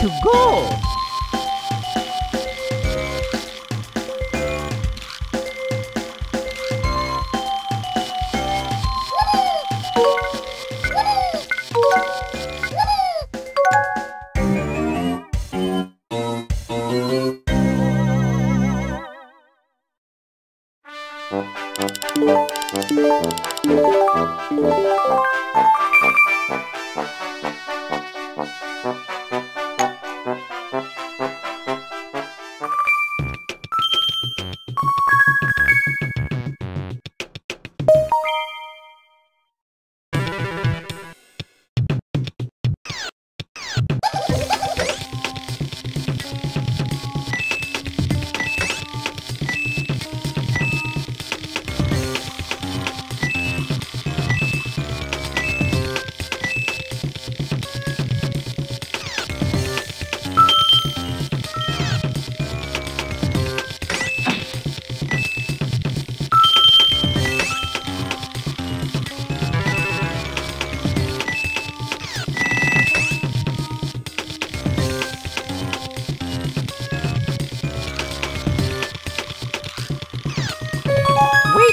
to go!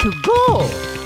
To go!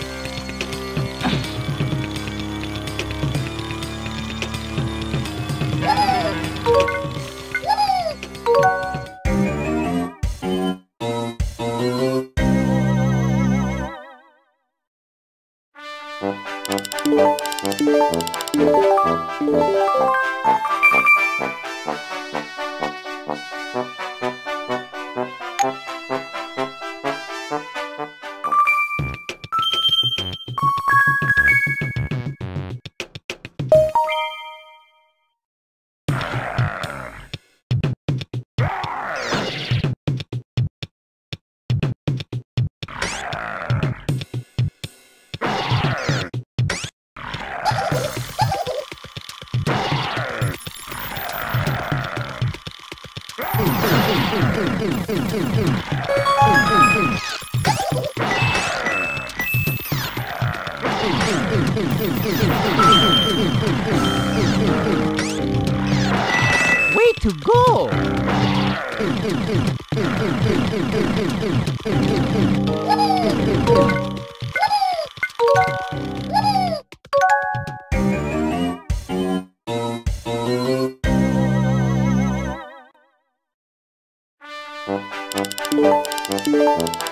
Way to go! Música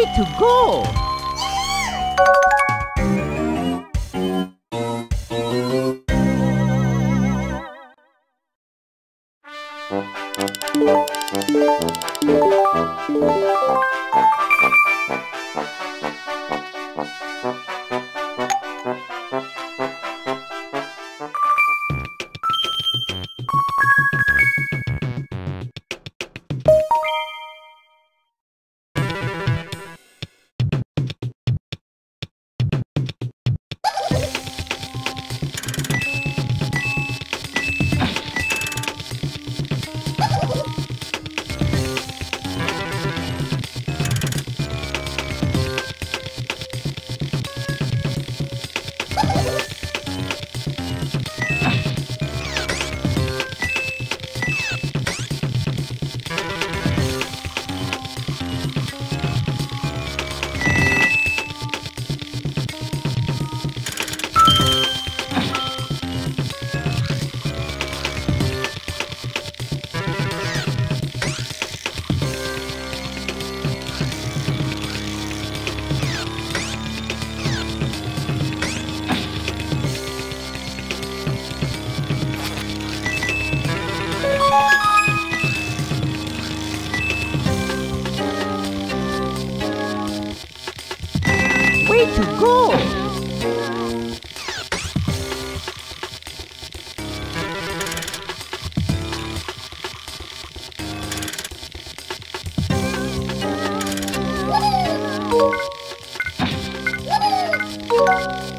Way to go! you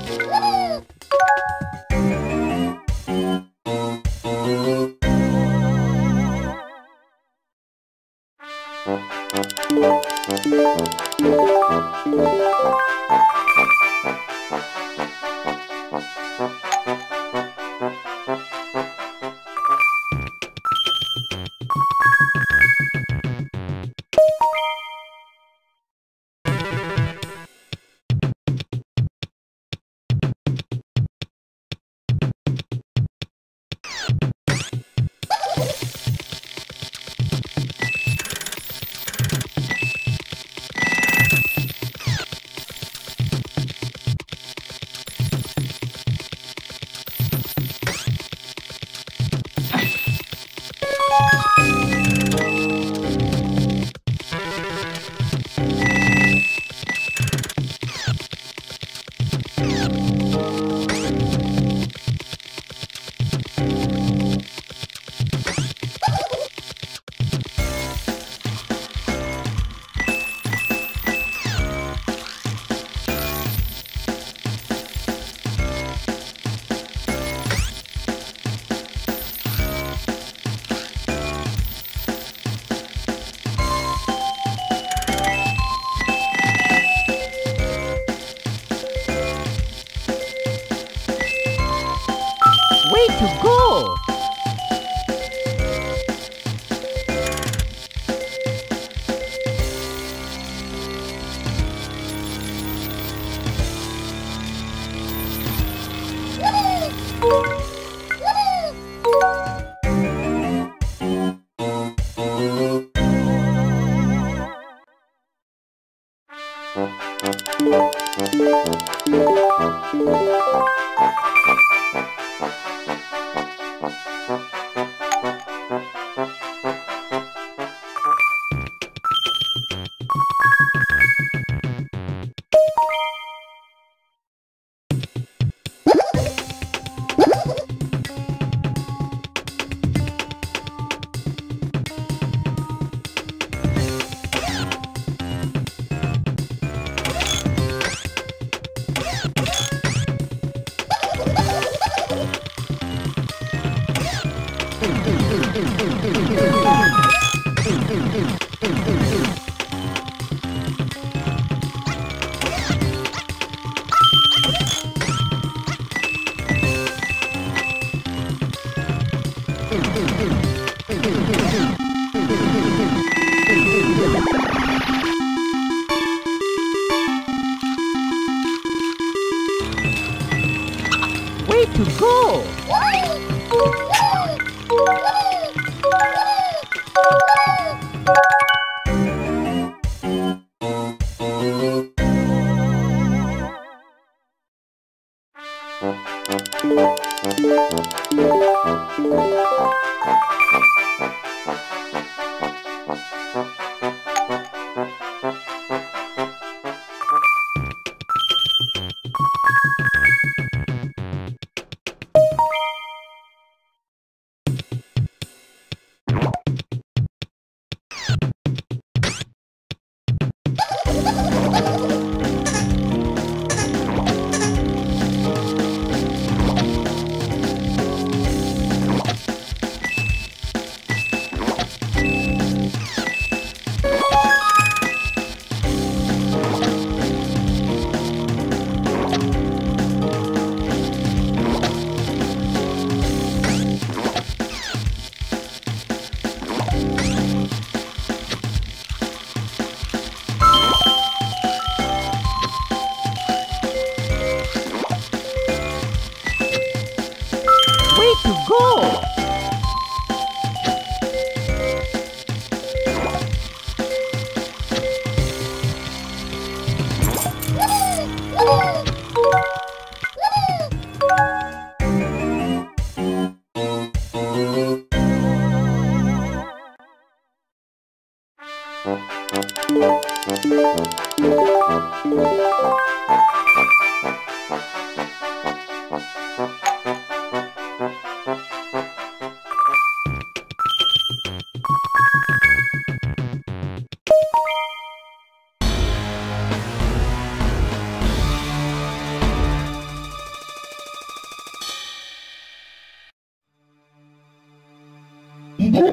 Way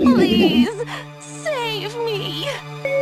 Please, save me.